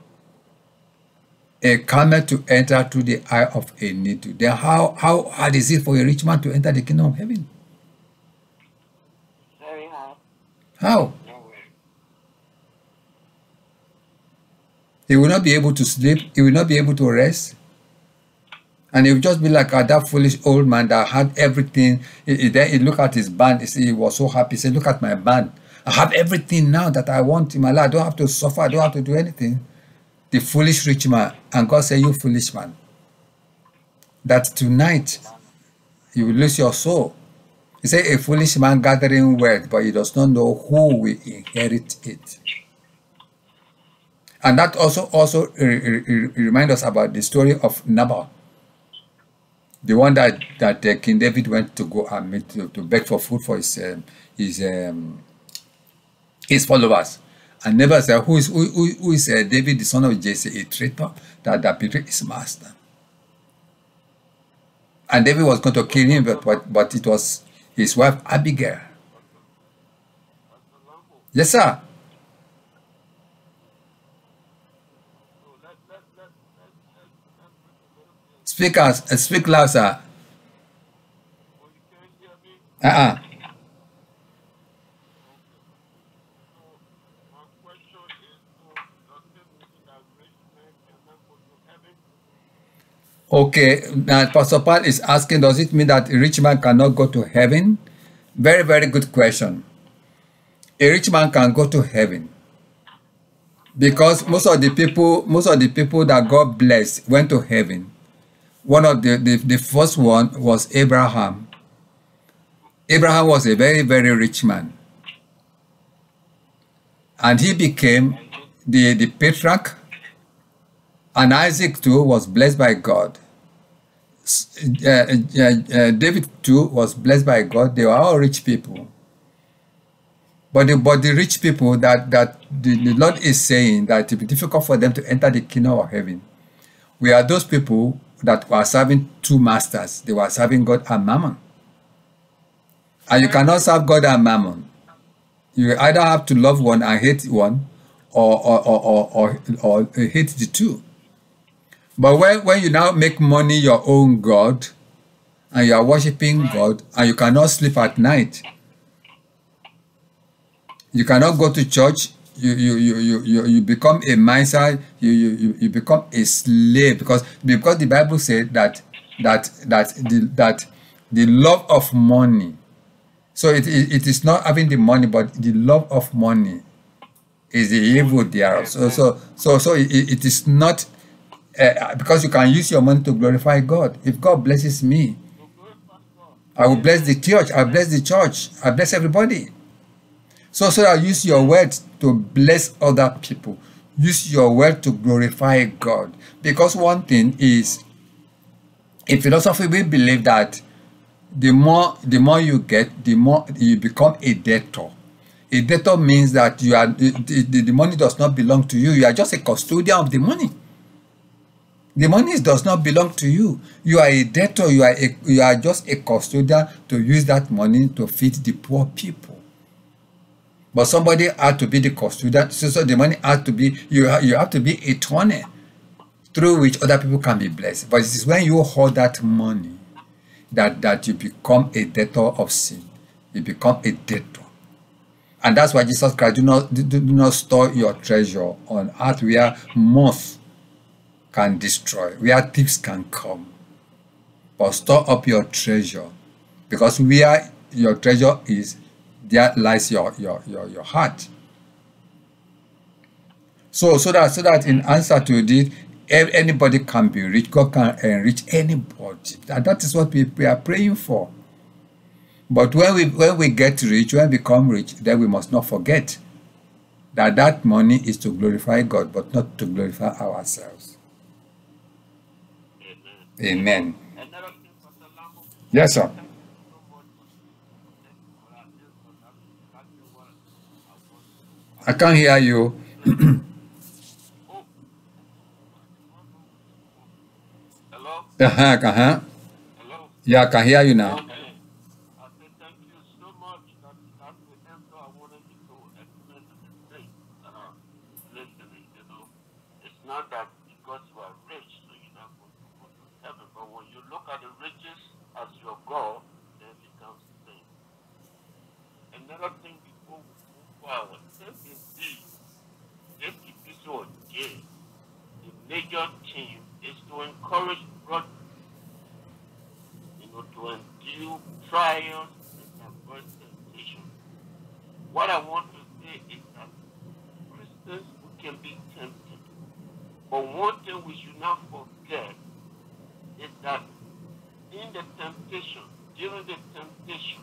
a camel to enter through the eye of a needle, then how how hard is it for a rich man to enter the kingdom of heaven? Very hard. How? No way. He will not be able to sleep, he will not be able to rest. And he will just be like uh, that foolish old man that had everything. He, he, then he look at his band, he, see, he was so happy. He said, Look at my band. I have everything now that I want in my life. I don't have to suffer, I don't have to do anything. The foolish rich man. And God said, You foolish man. That tonight you will lose your soul. He said, A foolish man gathering wealth, but he does not know who will inherit it. And that also also re- re- re- remind us about the story of Nabal, the one that that uh, King David went to go and meet to, to beg for food for his um, his um, his followers. And Nabal said, "Who is who, who, who is uh, David, the son of Jesse, a traitor that that betrayed his master?" And David was going to kill him, but but, it was his wife Abigail. Yes, sir. Speak uh, speak loud, sir. Uh-uh. Okay, now Pastor Paul is asking, does it mean that a rich man cannot go to heaven? Very, very good question. A rich man can go to heaven because most of the people, most of the people that God blessed went to heaven. One of the, the, the first one was Abraham. Abraham was a very, very rich man. And he became the, the patriarch. And Isaac too was blessed by God. Uh, uh, uh, David too was blessed by God. They were all rich people. But the, but the rich people that, that the, the Lord is saying that it will be difficult for them to enter the kingdom of heaven. We are those people that were serving two masters. They were serving God and Mammon. And you cannot serve God and Mammon. You either have to love one and hate one, or or or or, or, or hate the two. But when, when you now make money your own God, and you are worshiping God, and you cannot sleep at night, you cannot go to church, you you you you you, you become a miser, you, you you you become a slave because because the Bible said that that that the that the love of money. So it, it, it is not having the money, but the love of money is the evil thereof. So so so so it, it is not uh, because you can use your money to glorify God. If God blesses me, I will bless the church. I bless the church. I bless everybody. So so I use your words to bless other people. Use your word to glorify God. Because one thing is, in philosophy, we believe that the more the more you get, the more you become a debtor. A debtor means that you are the, the, the money does not belong to you. You are just a custodian of the money. The money does not belong to you. You are a debtor. You are a, you are just a custodian to use that money to feed the poor people. But somebody had to be the custodian. So, so the money had to be you. You have to be a tunnel through which other people can be blessed. But it is when you hold that money that that you become a debtor of sin. You become a debtor. And that's why Jesus Christ do not do, do not store your treasure on earth where moth can destroy, where thieves can come. But store up your treasure. Because where your treasure is, there lies your your your, your heart. So so that so that in answer to this, anybody can be rich. God can enrich anybody. And that is what we, are praying for. But when we when we get rich, when we become rich, then we must not forget that that money is to glorify God, but not to glorify ourselves. Amen. Yes, sir. I can't hear you. Hello? uh-huh, uh-huh. Hello? Yeah, I can hear you now. Okay. Trials and adverse temptation. What I want to say is that Christians we can be tempted. But one thing we should not forget is that in the temptation, during the temptation,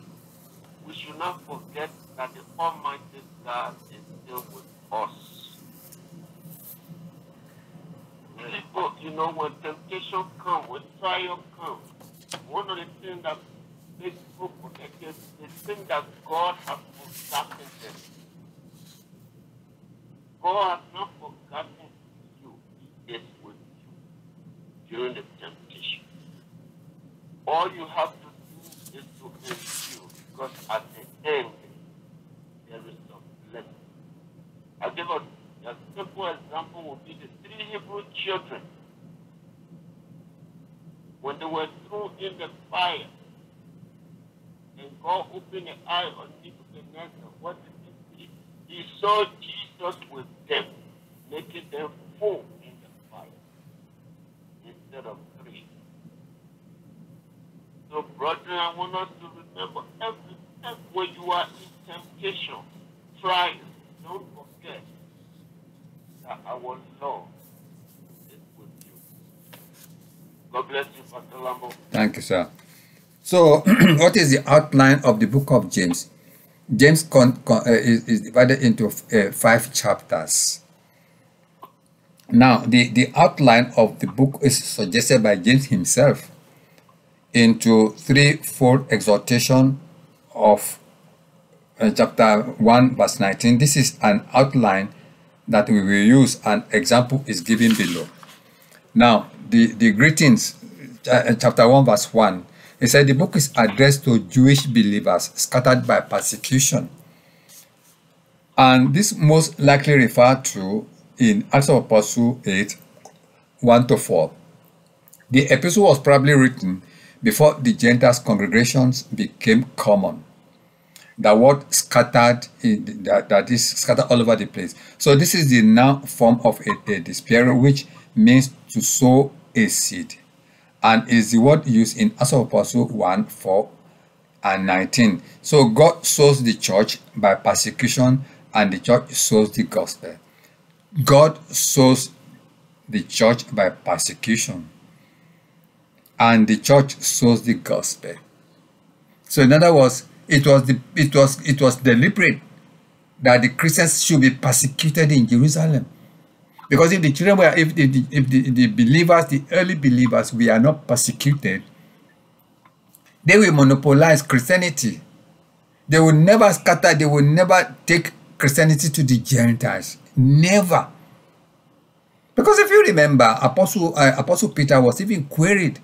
we should not forget that the Almighty God is still with us. People, you know, when temptation comes, when trial comes, one of the things that people forget is the thing that God has forgotten them. God has not forgotten you. He is with you during the temptation. All you have to do is to endure because at the end, there is a blessing. I'll give a, a simple example would be the three Hebrew children when they were thrown in the fire, and God opened the eye on Nebuchadnezzar, what did he see? He saw Jesus with them, making them four in the fire instead of three. So, brethren, I want us to remember every time when you are in temptation, trial, don't forget that our Lord with you. God bless you, Pastor Lambo. Thank you, sir. So, what is the outline of the book of James? James con, con, uh, is, is divided into uh, five chapters. Now, the, the outline of the book is suggested by James himself into threefold exhortation of uh, chapter 1, verse 19. This is an outline that we will use. An example is given below. Now, the, the greetings, uh, chapter 1, verse 1, it said the book is addressed to Jewish believers scattered by persecution. And this most likely referred to in Acts of Apostles 8, 1 to 4. The epistle was probably written before the Gentiles congregations became common. The word scattered, that, that is scattered all over the place. So this is the noun form of a, a which means to sow a seed and is the word used in Acts of Apostles 1 4 and 19. So God sows the church by persecution and the church sows the gospel. God sows the church by persecution and the church sows the gospel. So in other words, it was the, it was it was deliberate that the Christians should be persecuted in Jerusalem. Because if the children were, if the, if the, the believers, the early believers, we are not persecuted, They will monopolize Christianity. They will never scatter, they will never take Christianity to the Gentiles. Never. Because if you remember, Apostle uh, Apostle Peter was even queried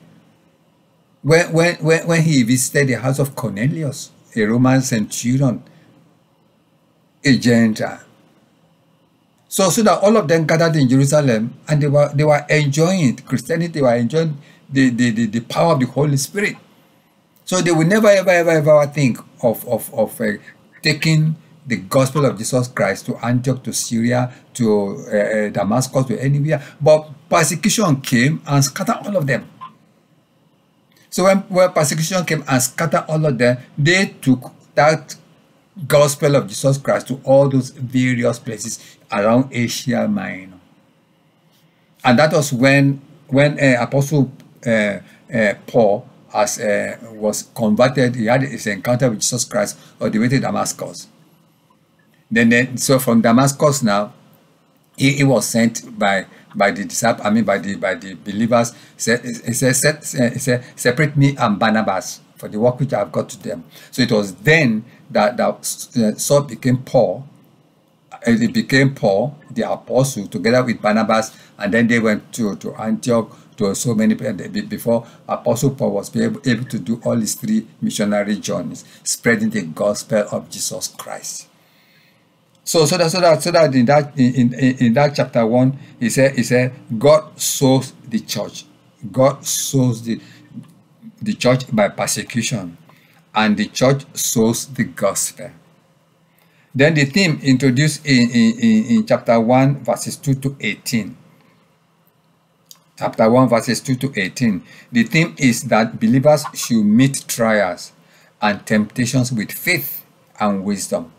when, when, when, when he visited the house of Cornelius, a Roman centurion, a Gentile. So, so that all of them gathered in Jerusalem and they were they were enjoying Christianity, they were enjoying the, the, the, the power of the Holy Spirit. So they will never ever ever ever think of of, of uh, taking the gospel of Jesus Christ to Antioch, to Syria, to uh, Damascus, to anywhere. But persecution came and scattered all of them. So when, when persecution came and scattered all of them, they took that gospel of Jesus Christ to all those various places around Asia Minor. And that was when when uh, Apostle uh, uh, Paul as uh, was converted, he had his encounter with Jesus Christ on the way to Damascus. Then, then so from Damascus now, he, he was sent by by the disciples, I mean by the by the believers. He said, separate me and Barnabas for the work which I have got to them. So it was then that, that uh, Saul became Paul. It became Paul, the apostle, together with Barnabas, and then they went to, to Antioch to so many uh, before Apostle Paul was able, able to do all his three missionary journeys, spreading the gospel of Jesus Christ. So, so that, so that, so that in that, in, in, in that chapter one, he said, he said, God sows the church. God sows the, the church by persecution, and the church sows the gospel. Then the theme introduced in, in, in, chapter 1, verses 2 to 18. Chapter 1, verses 2 to 18. The theme is that believers should meet trials and temptations with faith and wisdom.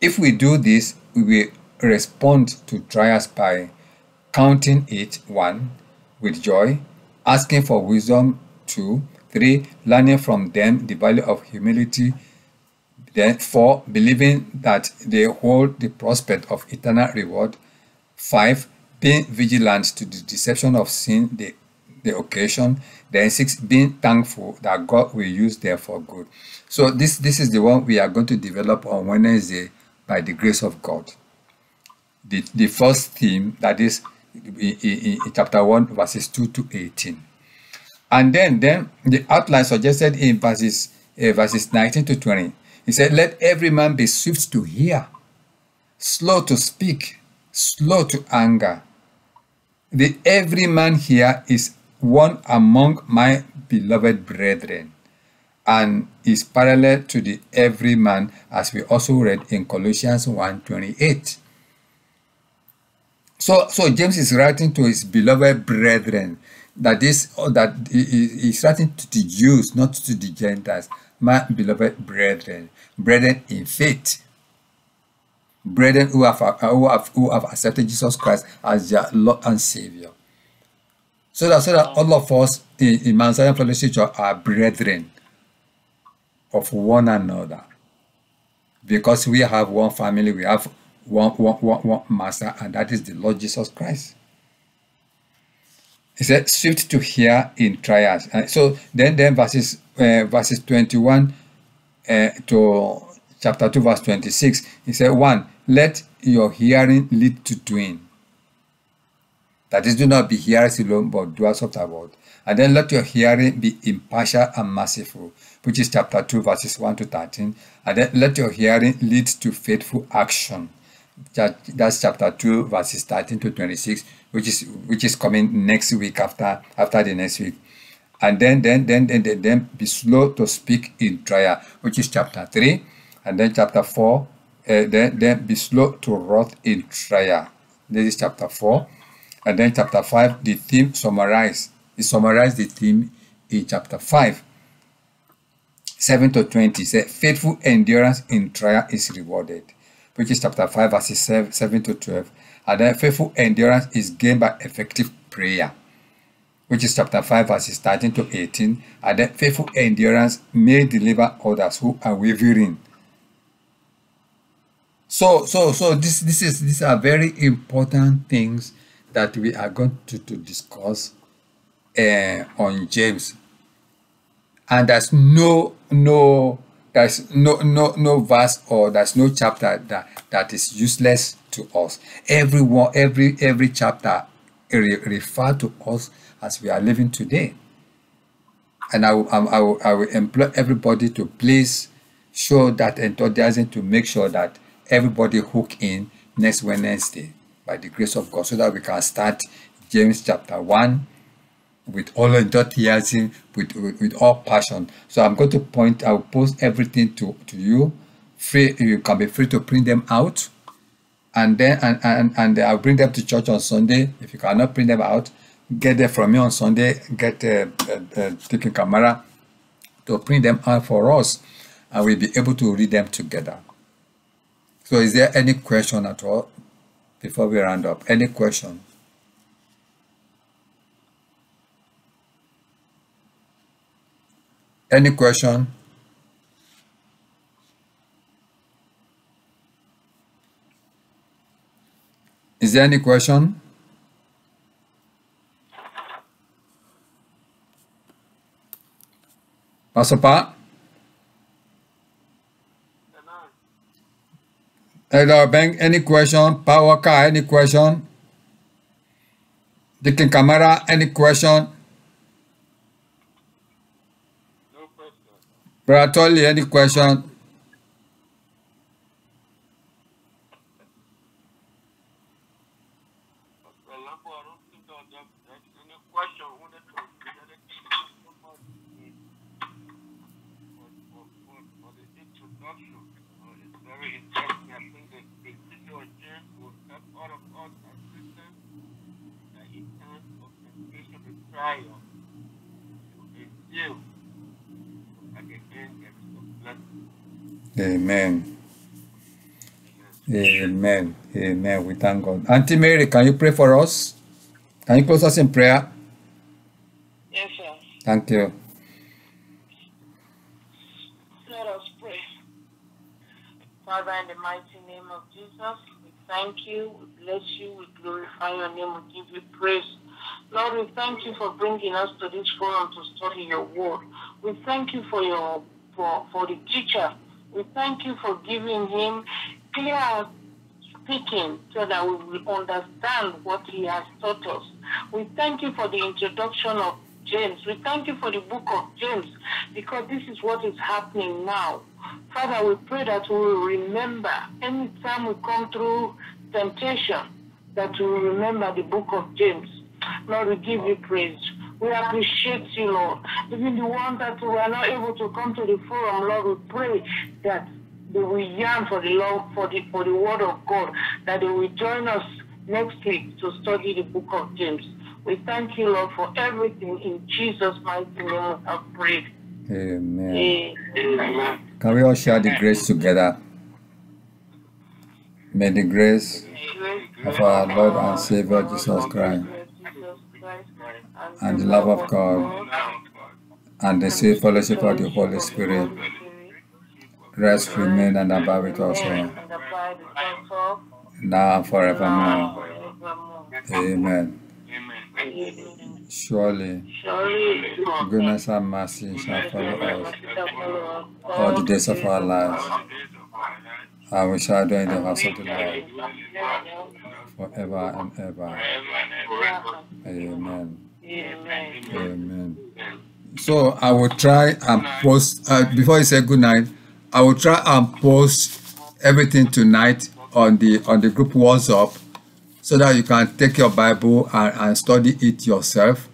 If we do this, we will respond to trials by counting it one with joy, asking for wisdom two, three, learning from them the value of humility, then four, believing that they hold the prospect of eternal reward, five, being vigilant to the deception of sin, the, the occasion, then six, being thankful that God will use them for good. So this, this is the one we are going to develop on Wednesday by the grace of God. The, the first theme, that is in, in, in chapter 1, verses 2 to 18. And then, then the outline suggested in verses, uh, verses 19 to 20. He said, Let every man be swift to hear, slow to speak, slow to anger. The every man here is one among my beloved brethren and is parallel to the every man as we also read in Colossians 1:28. So, so James is writing to his beloved brethren that is that is writing to the Jews, not to the Gentiles. My beloved brethren, brethren in faith, brethren who have, who have, who have accepted Jesus Christ as their Lord and Savior. So that, so that all of us in, in Mount Zion Fellowship are brethren of one another. Because we have one family, we have one, one, one, one master, and that is the Lord Jesus Christ. He said, swift to hear in trials. Uh, so then, then verses uh, verses 21 uh, to chapter 2, verse 26, he said, one, let your hearing lead to doing. That is, do not be hearers alone, but doers of the word. And then let your hearing be impartial and merciful which is chapter 2, verses 1 to 13. And then let your hearing lead to faithful action. That, that's chapter 2, verses 13 to 26, which is which is coming next week after after the next week. And then then then then then, then be slow to speak in trial, which is chapter 3. And then chapter 4, uh, then, then be slow to wrath in trial. This is chapter 4. And then chapter 5, the theme summarized. He summarized the theme in chapter 5. 7 to 20 say faithful endurance in trial is rewarded which is chapter 5 verses 7, 7 to 12 and then faithful endurance is gained by effective prayer which is chapter 5 verses 13 to 18 and then faithful endurance may deliver others who are wavering. So so so this this is these are very important things that we are going to, to discuss uh, on james. And there's no no there's no no no verse or there's no chapter that that is useless to us every one every every chapter re- refer to us as we are living today and I will, I will, I will employ everybody to please show that enthusiasm to make sure that everybody hook in next Wednesday by the grace of God so that we can start James chapter 1 with all enthusiasm, with, with, with all passion. So I'm going to point, I'll post everything to, to you. Free, you can be free to print them out. And then and, and, and I'll bring them to church on Sunday. If you cannot print them out, get them from me on Sunday, get a uh, uh, Deacon Kamara to print them out for us and we'll be able to read them together. So is there any question at all before we round up? Any question? Any question? Is there any question? Pastor Pa? Elder Bank, any question? Power car, any question? Deacon Camara, any question? No question. Brother any question? Amen. Amen. Amen. We thank God. Auntie Mary, can you pray for us? Can you close us in prayer? Yes, sir. Thank you. Let us pray. Father, in the mighty name of Jesus, we thank you, we bless you, we glorify your name, we give you praise. Lord, we thank you for bringing us to this forum to study your word. We thank you for your for, for the teacher. We thank you for giving him clear speaking so that we will understand what he has taught us. We thank you for the introduction of James. We thank you for the book of James because this is what is happening now. Father, we pray that we will remember anytime we come through temptation, that we will remember the book of James. Lord, we give you praise. We appreciate you, Lord. Even the ones that were not able to come to the forum, Lord, we pray that they will yearn for the love, for the for the word of God, that they will join us next week to study the book of James. We thank you, Lord, for everything. In Jesus' mighty name we have prayed. Amen. Amen. Can we all share the grace together? May the grace of our Lord and Savior Jesus Christ and the love of God and the sweet fellowship of the Holy Spirit rest, remain, and abide with us all, now and forevermore. Amen. Surely, goodness and mercy shall follow us all the days of our lives, and we shall dwell in the house of the Lord forever and ever. Amen. Amen. Amen. So I will try and post uh, before you say good night. I will try and post everything tonight on the on the group WhatsApp so that you can take your Bible and, and study it yourself